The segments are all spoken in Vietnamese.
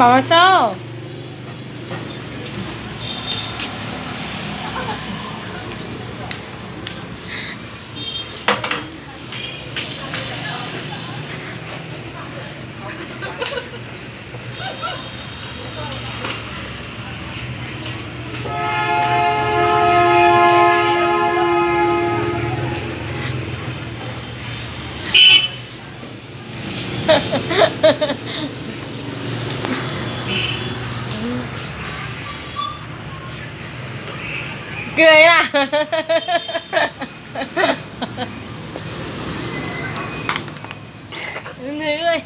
Mama saw. Ha. Cười à? Nữ ơi.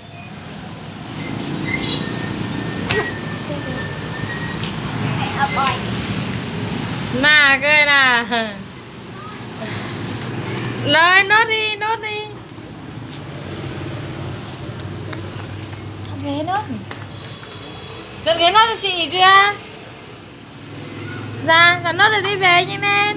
Nà, cười nà. Lời, nốt đi nốt đi. Ghế nốt dọn ghế nốt cho chị chưa? Dạ dạ nó rồi đi về nhanh lên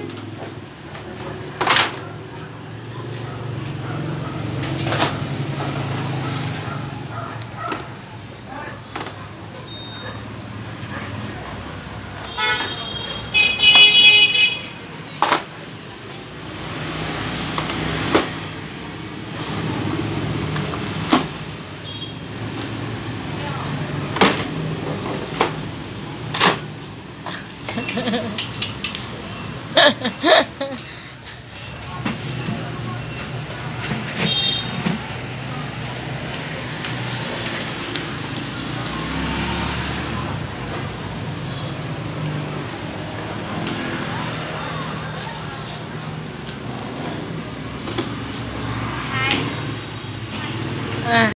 呵呵呵